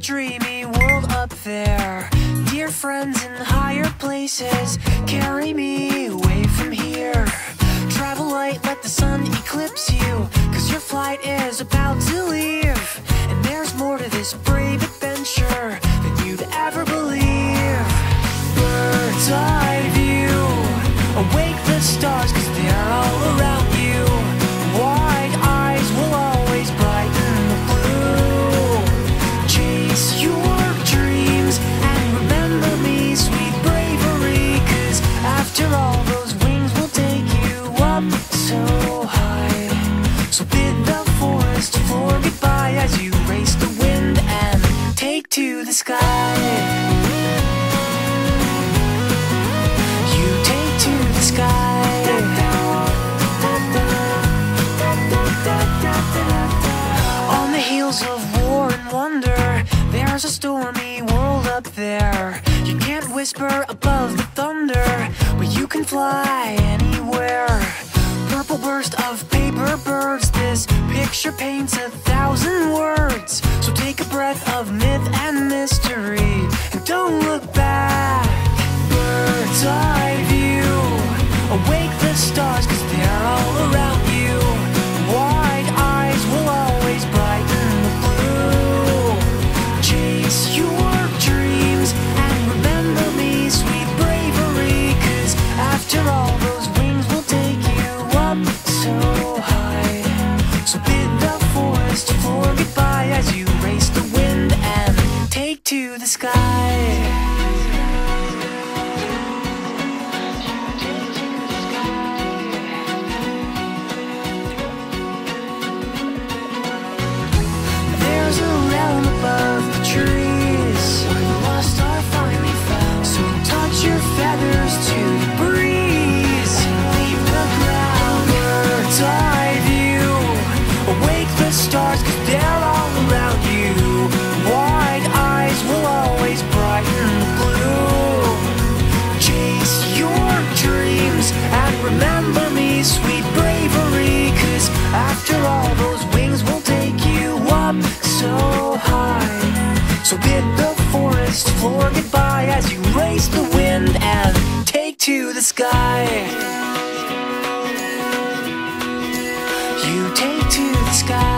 dreamy world up there. Dear friends in higher places Carry me away from here. Travel light, let the sun eclipse you Cause your flight is about to leave. And there's more to this floor goodbye as you race the wind and take to the sky. You take to the sky. On the heels of war and wonder, there's a stormy world up there. You can't whisper above the thunder, but you can fly anywhere. Of myth and mystery, don't look back. Bid the forest floor goodbye as you race the wind and take to the sky. You take to the sky.